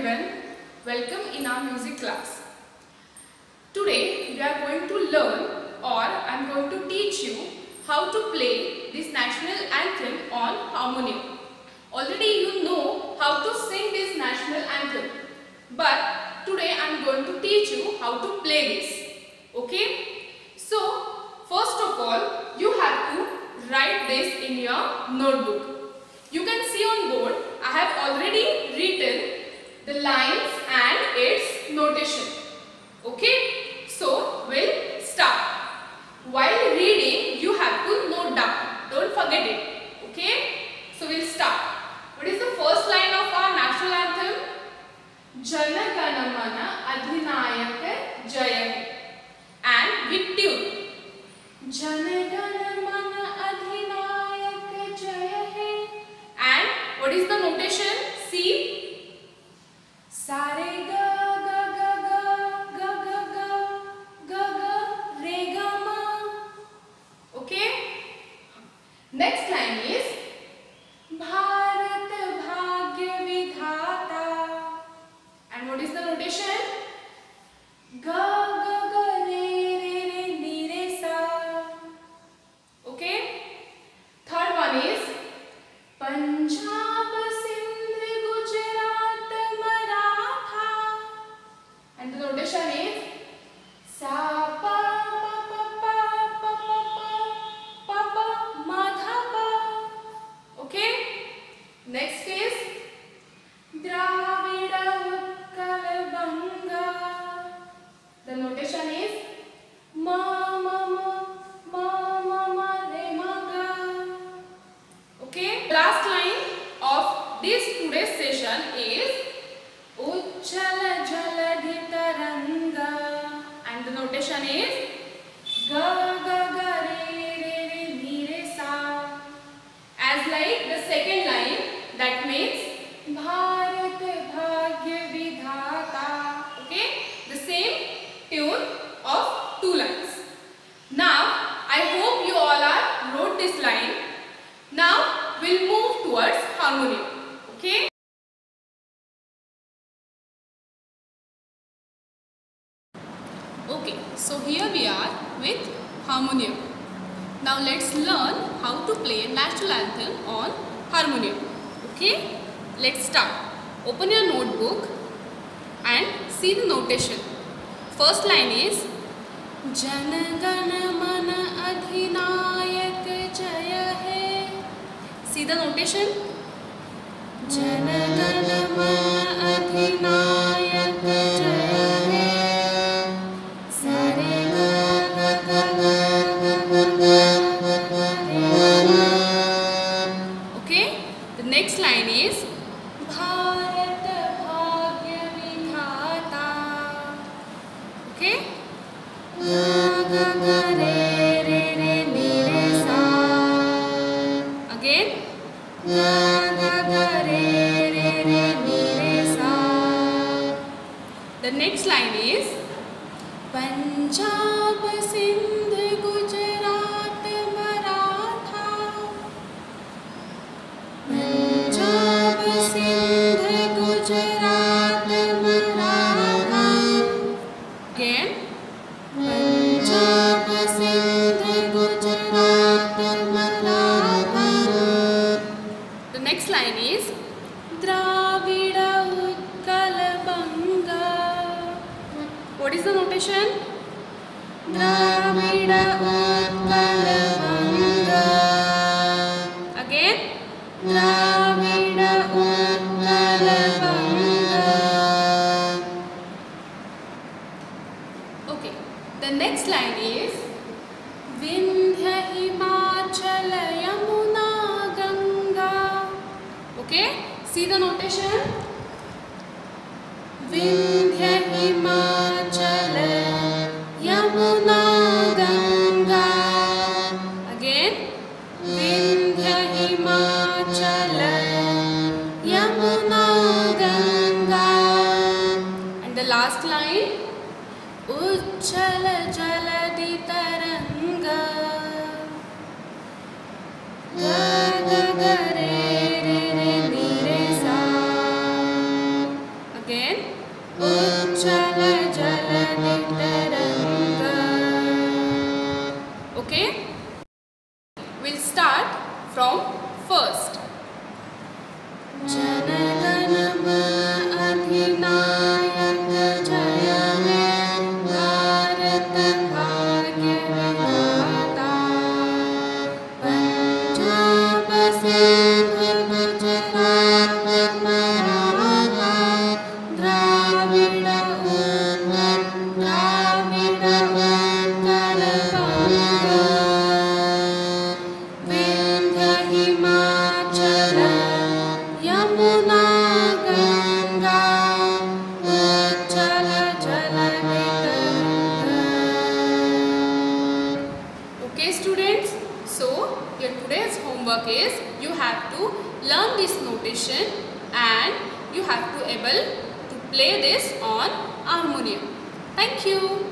everyone. Welcome in our music class. Today we are going to learn or I am going to teach you how to play this national anthem on harmonium. Already you know how to sing this national anthem. But today I am going to teach you how to play this. Okay? So first of all you have to write this in your notebook. You can see on board I have already written the lines and its notation. Okay? Next is Dravida Utkal The notation is Ma ma ma ma ma ma re ma. Okay. Last line of this today's session is Uchala Jaladi Taranga. And the notation is Ga. As like the second line that means Bharat Bhagya Vidhata. Okay. The same tune of two lines. Now I hope you all are wrote this line. Now we'll move towards harmonium. Okay. Okay, so here we are with harmonium. Now let's learn how to play national anthem on harmonium. Okay, let's start. Open your notebook and see the notation. First line is Jana Gana मन अधिनायक जय हे See the notation? Jana Gana मन अधिनायक is Bharat Bhagya Vidhata. Okay? Again. The next line is Punjab se What is the notation? Again? Okay. The next line is Vindhya Himachala Yamuna Ganga. Okay? See the notation? Vindhya last line uchchal jaladi taranga. Again. Uchchal jaladi taranga. Okay. We'll start from first. So your today's homework is you have to learn this notation and you have to able to play this on harmonium. Thank you.